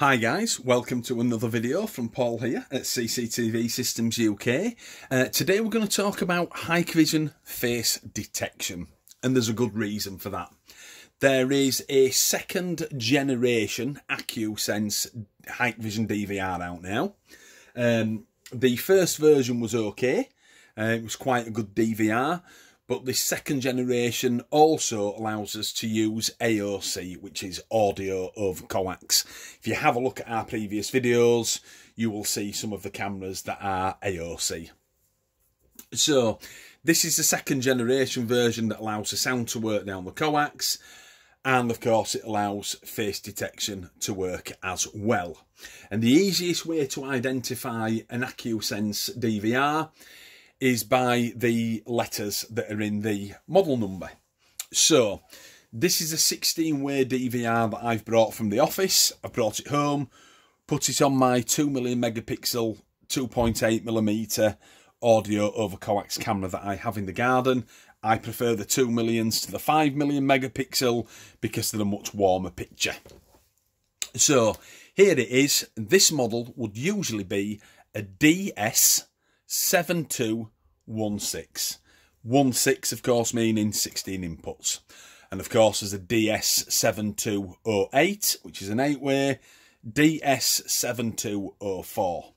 Hi guys, welcome to another video from Paul here at CCTV Systems UK. Uh, today we're going to talk about Hikvision face detection and there's a good reason for that. There is a second generation AcuSense Hikvision DVR out now. Um, the first version was okay, uh, it was quite a good DVR but the second generation also allows us to use AOC, which is audio over coax. If you have a look at our previous videos, you will see some of the cameras that are AOC. So, this is the second generation version that allows the sound to work down the coax, and of course it allows face detection to work as well. And the easiest way to identify an AcuSense DVR is by the letters that are in the model number. So this is a 16 way DVR that I've brought from the office. I brought it home, put it on my 2 million megapixel 2.8 millimeter audio over coax camera that I have in the garden. I prefer the 2 millions to the 5 million megapixel because they're a much warmer picture. So here it is. This model would usually be a DS 7216. 16, of course, meaning 16 inputs. And of course, there's a DS7208, which is an 8-way, DS7204.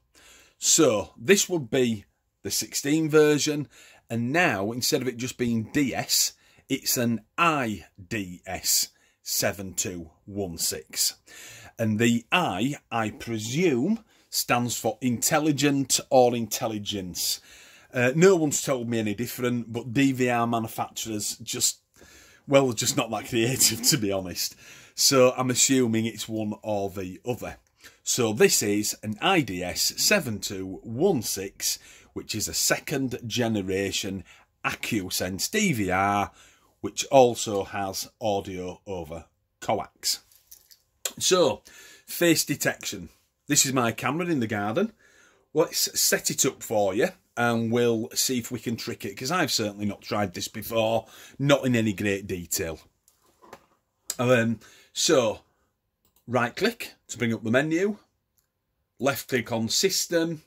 So, this would be the 16 version, and now, instead of it just being DS, it's an IDS 7216. And the I, I presume, stands for intelligent or intelligence. Uh, no one's told me any different, but DVR manufacturers just, well, just not that creative, to be honest. So I'm assuming it's one or the other. So this is an IDS 7216, which is a second generation AcuSense DVR, which also has audio over coax. So, face detection. This is my camera in the garden. Let's set it up for you and we'll see if we can trick it because I've certainly not tried this before, not in any great detail. Um, so, right click to bring up the menu, left click on system,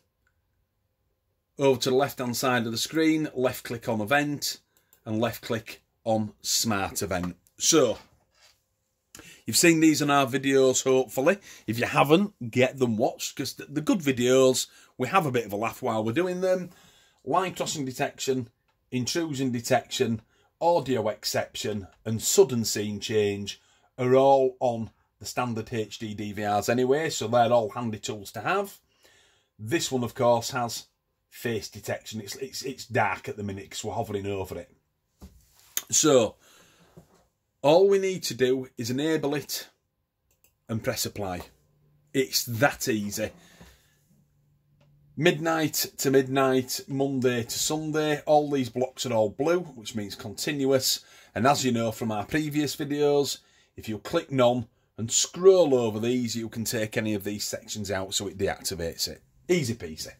over to the left hand side of the screen, left click on event and left click on smart event. So, You've seen these in our videos, hopefully. If you haven't, get them watched, because the good videos, we have a bit of a laugh while we're doing them. Line crossing detection, intrusion detection, audio exception, and sudden scene change are all on the standard HD DVRs anyway, so they're all handy tools to have. This one, of course, has face detection. It's, it's, it's dark at the minute because we're hovering over it. So, all we need to do is enable it and press apply. It's that easy. Midnight to midnight, Monday to Sunday, all these blocks are all blue, which means continuous. And as you know from our previous videos, if you click none and scroll over these, you can take any of these sections out so it deactivates it. Easy peasy.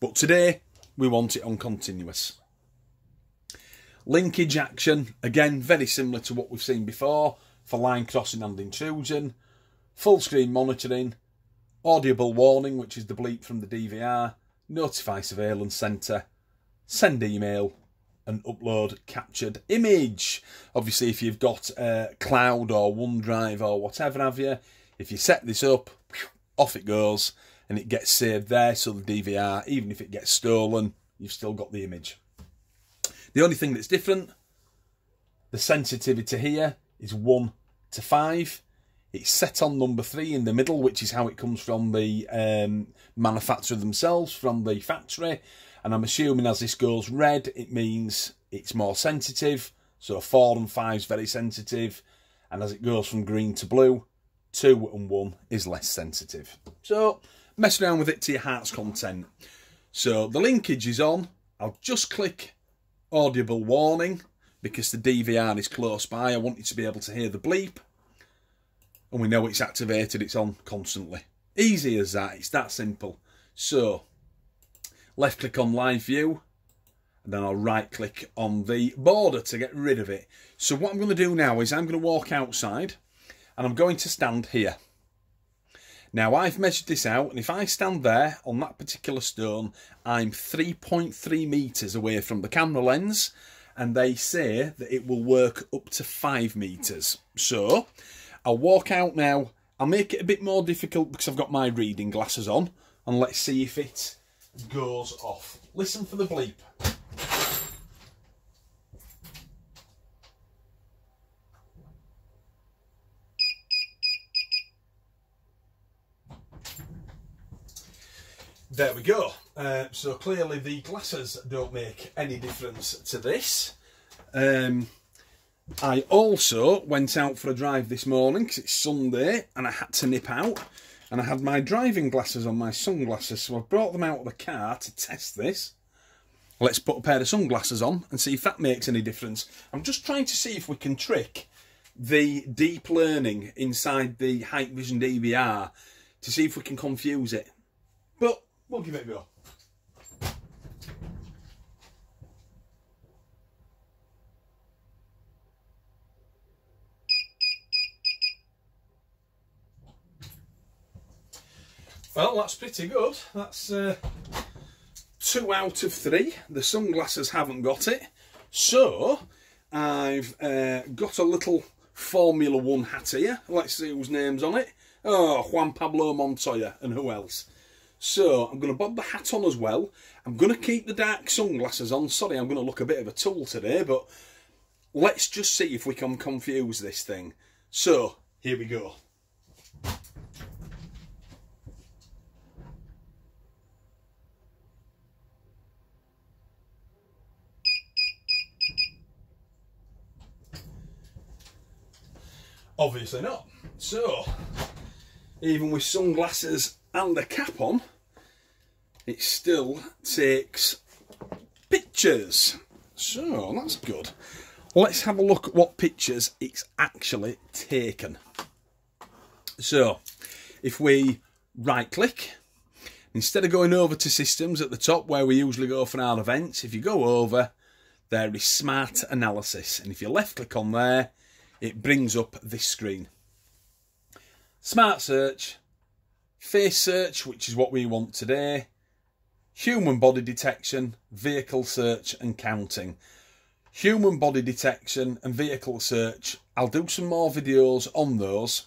But today, we want it on continuous. Linkage action, again, very similar to what we've seen before for line crossing and intrusion. Full screen monitoring. Audible warning, which is the bleep from the DVR. Notify surveillance centre. Send email and upload captured image. Obviously, if you've got uh, Cloud or OneDrive or whatever have you, if you set this up, off it goes and it gets saved there. So the DVR, even if it gets stolen, you've still got the image. The only thing that's different, the sensitivity here is 1 to 5. It's set on number 3 in the middle, which is how it comes from the um, manufacturer themselves, from the factory. And I'm assuming as this goes red, it means it's more sensitive. So 4 and 5 is very sensitive. And as it goes from green to blue, 2 and 1 is less sensitive. So mess around with it to your heart's content. So the linkage is on. I'll just click audible warning because the DVR is close by. I want you to be able to hear the bleep. And we know it's activated, it's on constantly. Easy as that, it's that simple. So, left click on live view, and then I'll right click on the border to get rid of it. So what I'm going to do now is I'm going to walk outside, and I'm going to stand here. Now I've measured this out and if I stand there on that particular stone, I'm 3.3 metres away from the camera lens and they say that it will work up to 5 metres. So I'll walk out now, I'll make it a bit more difficult because I've got my reading glasses on and let's see if it goes off. Listen for the bleep. There we go. Uh, so clearly the glasses don't make any difference to this. Um, I also went out for a drive this morning because it's Sunday and I had to nip out and I had my driving glasses on my sunglasses so I brought them out of the car to test this. Let's put a pair of sunglasses on and see if that makes any difference. I'm just trying to see if we can trick the deep learning inside the Hikvision DVR to see if we can confuse it. But we'll give it a go. Well, that's pretty good. That's uh, two out of three. The sunglasses haven't got it. So, I've uh, got a little Formula One hat here. Let's see whose name's on it. Oh, Juan Pablo Montoya and who else? So, I'm going to bob the hat on as well. I'm going to keep the dark sunglasses on. Sorry, I'm going to look a bit of a tool today, but let's just see if we can confuse this thing. So, here we go. Obviously not. So, even with sunglasses and the cap on, it still takes pictures. So, that's good. Let's have a look at what pictures it's actually taken. So, if we right click, instead of going over to systems at the top where we usually go for our events, if you go over, there is smart analysis. And if you left click on there, it brings up this screen. Smart search, face search, which is what we want today, human body detection, vehicle search and counting. Human body detection and vehicle search, I'll do some more videos on those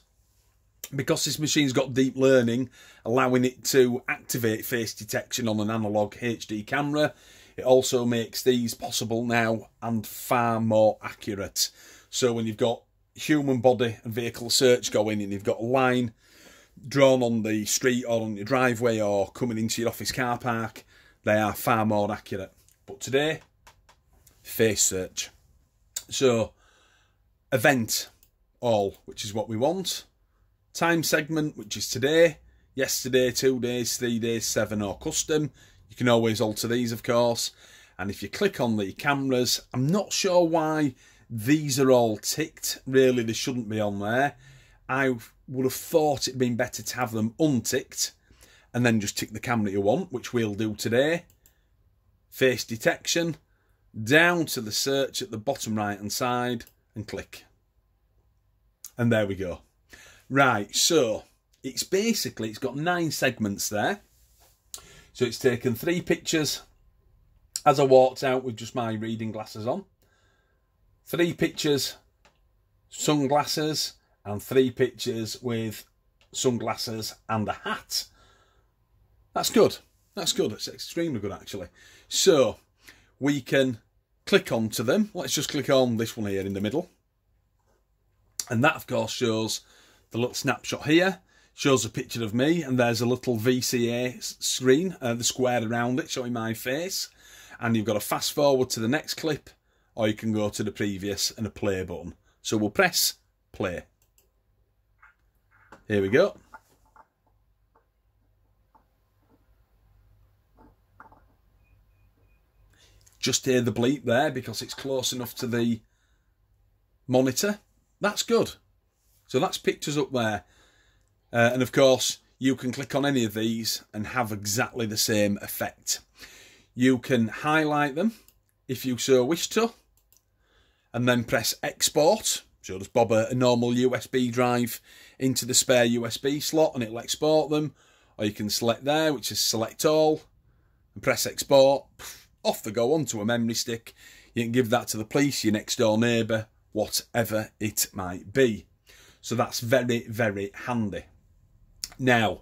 because this machine's got deep learning, allowing it to activate face detection on an analog HD camera. It also makes these possible now and far more accurate. So when you've got human body and vehicle search going and you've got a line drawn on the street or on your driveway or coming into your office car park, they are far more accurate. But today, face search. So, event all, which is what we want. Time segment, which is today, yesterday, two days, three days, seven, or custom. You can always alter these, of course. And if you click on the cameras, I'm not sure why these are all ticked. Really, they shouldn't be on there. I would have thought it'd been better to have them unticked and then just tick the camera you want, which we'll do today. Face detection, down to the search at the bottom right hand side and click. And there we go. Right, so it's basically, it's got nine segments there. So it's taken three pictures as I walked out with just my reading glasses on three pictures, sunglasses, and three pictures with sunglasses and a hat. That's good. That's good. It's extremely good, actually. So, we can click onto them. Let's just click on this one here in the middle. And that, of course, shows the little snapshot here. Shows a picture of me, and there's a little VCA screen, uh, the square around it, showing my face. And you've got to fast forward to the next clip, or you can go to the previous and a play button. So we'll press play. Here we go. Just hear the bleep there because it's close enough to the monitor. That's good. So that's pictures up there. Uh, and of course, you can click on any of these and have exactly the same effect. You can highlight them if you so wish to and then press export So just bob a, a normal USB drive into the spare USB slot and it'll export them. Or you can select there, which is select all, and press export. Off they go onto a memory stick. You can give that to the police, your next door neighbour, whatever it might be. So that's very, very handy. Now,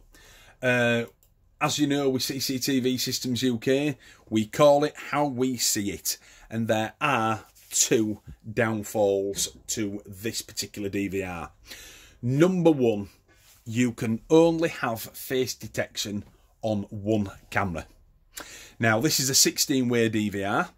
uh, as you know, with CCTV Systems UK, we call it how we see it. And there are two downfalls to this particular DVR. Number one, you can only have face detection on one camera. Now, this is a 16 way DVR.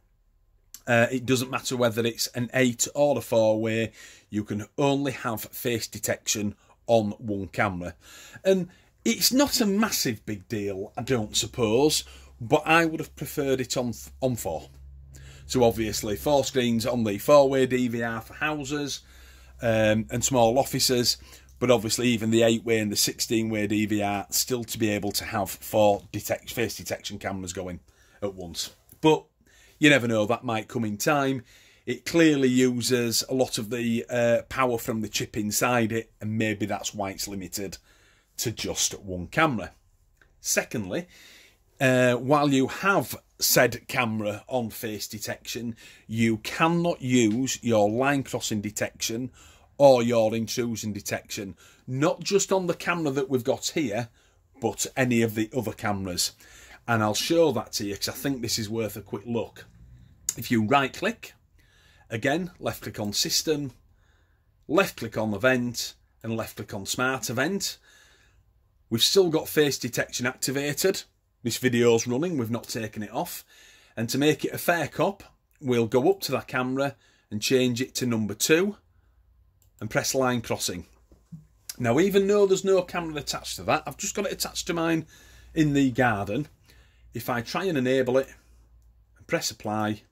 Uh, it doesn't matter whether it's an 8 or a 4 way, you can only have face detection on one camera. And it's not a massive big deal, I don't suppose, but I would have preferred it on on four. So obviously four screens on the four-way DVR for houses um, and small offices, but obviously even the eight-way and the 16-way DVR still to be able to have four detect face detection cameras going at once. But you never know, that might come in time. It clearly uses a lot of the uh, power from the chip inside it, and maybe that's why it's limited to just one camera. Secondly, uh, while you have said camera on face detection, you cannot use your line crossing detection or your intrusion detection, not just on the camera that we've got here, but any of the other cameras. And I'll show that to you because I think this is worth a quick look. If you right click, again, left click on system, left click on event, and left click on smart event, we've still got face detection activated. This video's running, we've not taken it off. And to make it a fair cop, we'll go up to that camera and change it to number two and press line crossing. Now, even though there's no camera attached to that, I've just got it attached to mine in the garden. If I try and enable it and press apply,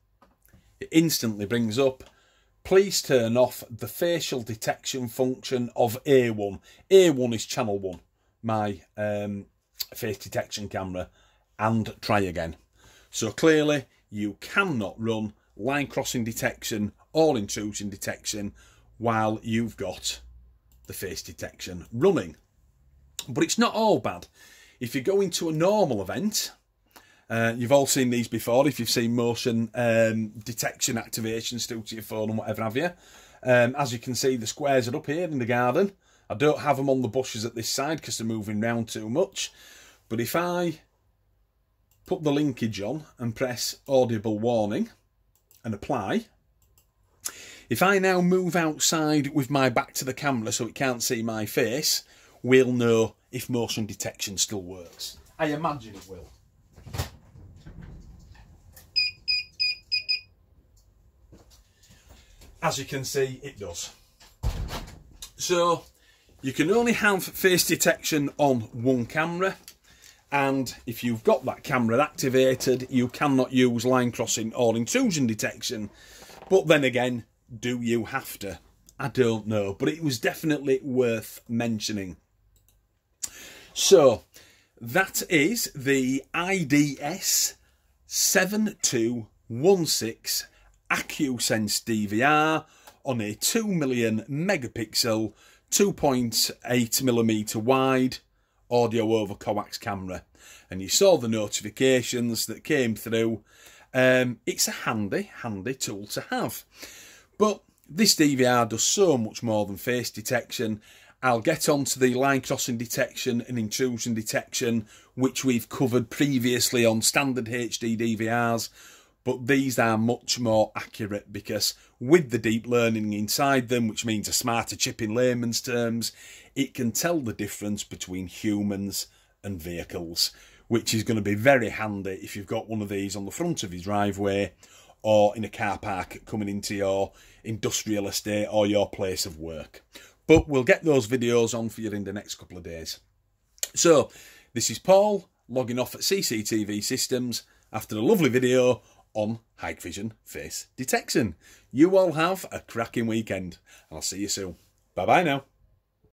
it instantly brings up please turn off the facial detection function of A1. A1 is channel 1, my um, face detection camera, and try again. So clearly you cannot run line crossing detection or intrusion detection while you've got the face detection running. But it's not all bad. If you go into a normal event, uh, you've all seen these before if you've seen motion um, detection activations still to your phone and whatever have you. Um, as you can see, the squares are up here in the garden. I don't have them on the bushes at this side because they're moving round too much. But if I put the linkage on and press audible warning and apply, if I now move outside with my back to the camera so it can't see my face, we'll know if motion detection still works. I imagine it will. As you can see, it does. So, you can only have face detection on one camera and if you've got that camera activated you cannot use line crossing or intrusion detection. But then again do you have to? I don't know but it was definitely worth mentioning. So that is the ids 7216 AcuSense DVR on a 2 million megapixel 2.8 millimeter wide audio over coax camera. And you saw the notifications that came through. Um, it's a handy handy tool to have. But this DVR does so much more than face detection. I'll get on to the line crossing detection and intrusion detection which we've covered previously on standard HD DVRs but these are much more accurate because with the deep learning inside them, which means a smarter chip in layman's terms, it can tell the difference between humans and vehicles, which is going to be very handy if you've got one of these on the front of your driveway or in a car park coming into your industrial estate or your place of work. But we'll get those videos on for you in the next couple of days. So, this is Paul logging off at CCTV Systems after a lovely video on Hikvision Face Detection. You all have a cracking weekend, I'll see you soon. Bye bye now.